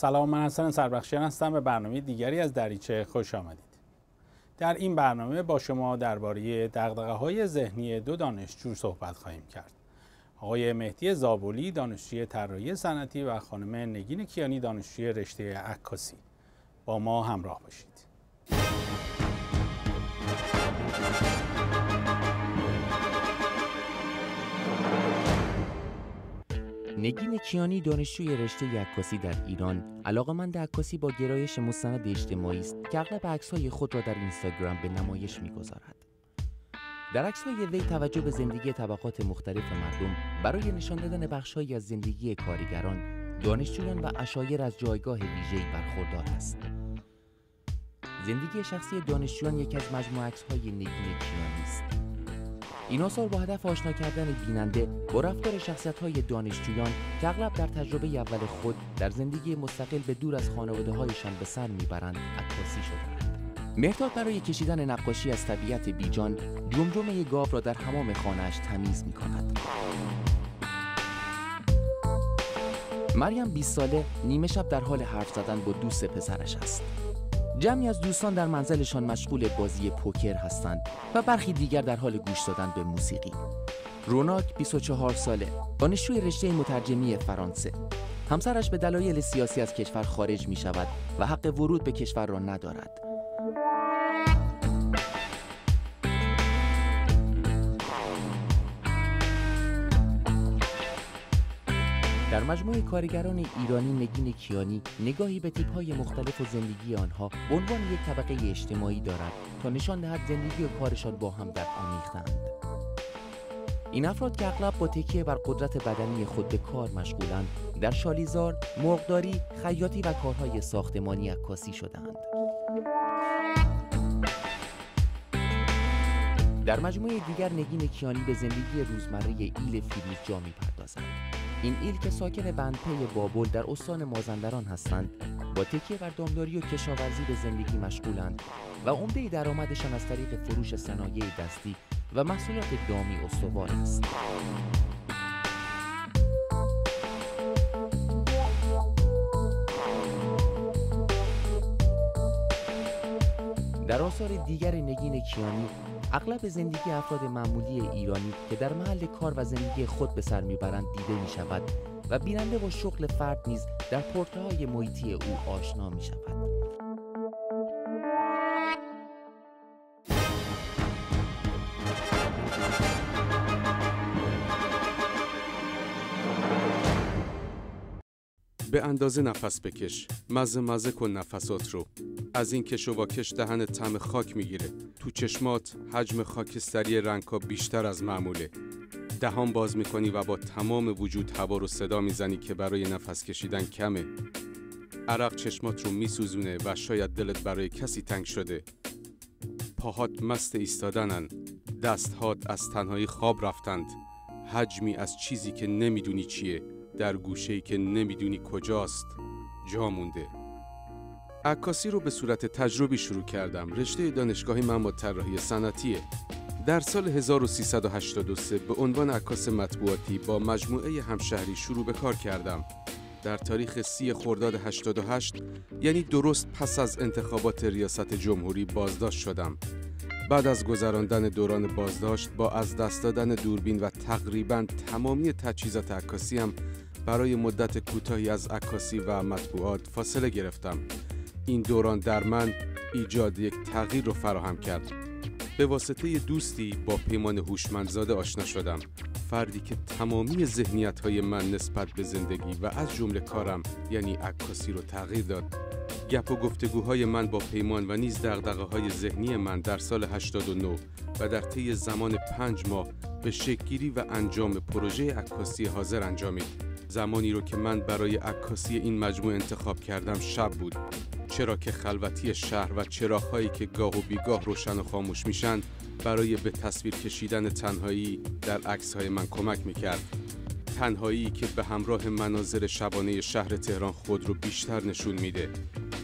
سلام من حسن سربخشیان هستم به برنامه دیگری از دریچه خوش آمدید. در این برنامه با شما درباره دقدقه های ذهنی دو دانشجو صحبت خواهیم کرد. آقای مهدی زابولی دانشجوی طراحی صنعتی و خانم نگین کیانی دانشجوی رشته عکاسی. با ما همراه باشید. نگین کیانی دانشجوی رشته عکاسی در ایران. علاقمند عکاسی با گرایش مستند اجتماعی است که اغلب عکسهای خود را در اینستاگرام به نمایش می‌گذارد. در عکسهای وی توجه به زندگی طبقات مختلف مردم برای نشان دادن بخشهایی از زندگی کارگران دانشجویان و اشایر از جایگاه ویژه‌ای برخوردار است. زندگی شخصی دانشجویان یکی از مجموع عکس‌های نگین کیانی است. این آثار با هدف آشنا کردن بیننده با رفتار شخصیت های دانشجویان که اغلب در تجربه اول خود در زندگی مستقل به دور از خانواده هایشان به سر می‌برند عکاسی شدند. مهداد برای کشیدن نقاشی از طبیعت بیجان جمجمه گاو را در حمام خانهاش تمیز می کند. مریم 20 ساله نیمه شب در حال حرف زدن با دوست پسرش است. جمعی از دوستان در منزلشان مشغول بازی پوکر هستند و برخی دیگر در حال گوش دادن به موسیقی. روناک 24 ساله، دانشجوی رشته مترجمی فرانسه. همسرش به دلایل سیاسی از کشور خارج می شود و حق ورود به کشور را ندارد. در مجموعه کارگران ایرانی نگین کیانی نگاهی به تیپ‌های مختلف و زندگی آنها عنوان یک طبقه اجتماعی دارد تا نشان دهد زندگی و کارشان با هم در آمیختند. این افراد که اغلب با تکیه بر قدرت بدنی خود به کار مشغولند در شالیزار، مرغداری، خیاطی و کارهای ساختمانی عکاسی شدند. در مجموعه دیگر نگین کیانی به زندگی روزمره ایل فیروزجا می‌پردازند. این ایل که ساکن بندپی بابل در استان مازندران هستند با تکیه بر دامداری و کشاورزی به زندگی مشغولند و عمده درآمدشان از طریق فروش صنایع دستی و محصولات دامی استوار است. در آثار دیگر نگین کیانی اغلب زندگی افراد معمولی ایرانی که در محل کار و زندگی خود به سر می‌برند دیده می شود و بیننده با شغل فرد نیز در های محیطی او آشنا می شود. به اندازه نفس بکش مزه مزه کن نفسات رو از این کش و واکش دهن تم خاک می‌گیره. تو چشمات حجم خاکستری رنگها بیشتر از معموله. دهان باز می‌کنی و با تمام وجود هوا رو صدا می‌زنی که برای نفس کشیدن کمه. عرق چشمات رو میسوزونه و شاید دلت برای کسی تنگ شده. پاهات مست ایستادنن. دستهات از تنهایی خواب رفتند. حجمی از چیزی که نمی‌دونی چیه. در گوشه‌ای که نمی‌دونی کجاست. جا مونده. عکاسی رو به صورت تجربی شروع کردم. رشته دانشگاهی من با طراحی صنعتیه. در سال 1383 به عنوان عکاس مطبوعاتی با مجموعه همشهری شروع به کار کردم. در تاریخ سی خرداد 88 یعنی درست پس از انتخابات ریاست جمهوری بازداشت شدم. بعد از گذراندن دوران بازداشت با از دست دادن دوربین و تقریبا تمامی تجهیزات عکاسی هم برای مدت کوتاهی از عکاسی و مطبوعات فاصله گرفتم. این دوران در من ایجاد یک تغییر رو فراهم کرد. به واسطه دوستی با پیمان هوشمندزاده آشنا شدم. فردی که تمامی ذهنیت های من نسبت به زندگی و از جمله کارم یعنی عکاسی رو تغییر داد. گپ و گفتگوهای من با پیمان و نیز دقدقه های ذهنی من در سال 89 و در طی زمان پنج ماه به شکلگیری و انجام پروژه عکاسی حاضر انجامید. زمانی رو که من برای عکاسی این مجموعه انتخاب کردم شب بود. چرا که خلوتی شهر و چراغهایی که گاه و بیگاه روشن و خاموش میشن برای به تصویر کشیدن تنهایی در عکسهای من کمک می‌کرد. تنهایی که به همراه مناظر شبانه شهر تهران خود رو بیشتر نشون میده.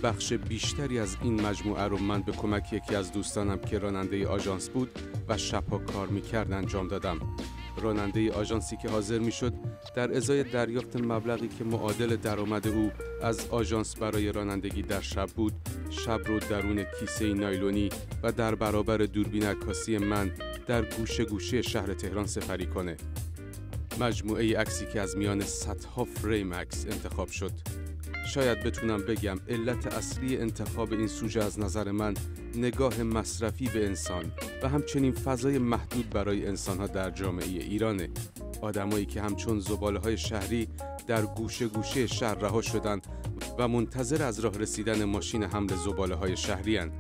بخش بیشتری از این مجموعه رو من به کمک یکی از دوستانم که راننده آژانس بود و شبها کار می‌کرد انجام دادم. راننده آژانسی که حاضر می‌شد در ازای دریافت مبلغی که معادل درآمد او از آژانس برای رانندگی در شب بود شب رو درون کیسه نایلونی و در برابر دوربین عکاسی من در گوشه گوشه شهر تهران سفری کنه. مجموعه عکسی که از میان صدها فریم عکس انتخاب شد. شاید بتونم بگم علت اصلی انتخاب این سوژه از نظر من نگاه مصرفی به انسان و همچنین فضای محدود برای انسانها در جامعه ایرانه آدمایی که همچون زباله های شهری در گوشه گوشه شهر رها شدن و منتظر از راه رسیدن ماشین حمل زباله های شهری هن.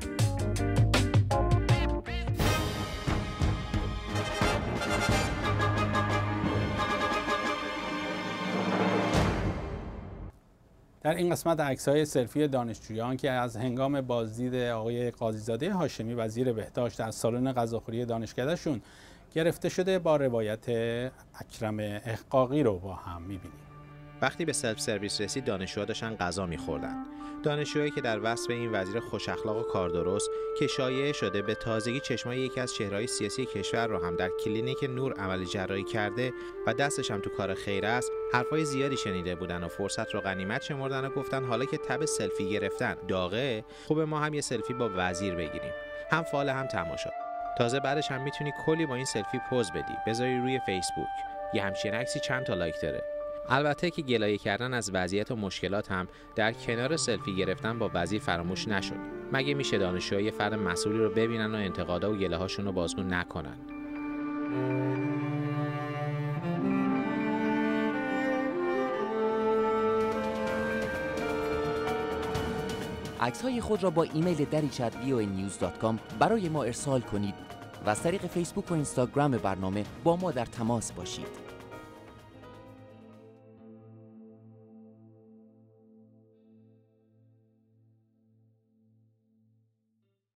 در این قسمت عکس های سلفی دانشجویان که از هنگام بازدید آقای قاضیزاده هاشمی وزیر بهداشت در سالن غذاخوری دانشکدهشون گرفته شده با روایت اکرم احقاقی رو با هم می‌بینیم. وقتی به سلف سرویس رسید دانشجوها داشتن غذا میخوردن. دانشجوهایی که در وصف این وزیر خوش اخلاق و کاردرست که شایعه شده به تازگی چشمای یکی از چهره‌های سیاسی کشور رو هم در کلینیک نور عمل جراحی کرده و دستش هم تو کار خیر است حرفای زیادی شنیده بودن و فرصت رو غنیمت شمردن و گفتن حالا که تب سلفی گرفتن. داغه. خوب ما هم یه سلفی با وزیر بگیریم. هم فال هم تماشا. تازه بعدش هم می‌تونی کلی با این سلفی پوز بدی. بذاری روی فیسبوک. یه همچین عکسی چند تا لایک داره. البته که گلایه کردن از وضعیت و مشکلات هم در کنار سلفی گرفتن با وزیر فراموش نشد. مگه میشه دانشجوها یه فرد مسئولی رو ببینن و انتقادا و گله هاشون رو بازگو نکنن؟ عکس های خود را با ایمیل دریچت برای ما ارسال کنید و از طریق فیسبوک و اینستاگرام برنامه با ما در تماس باشید.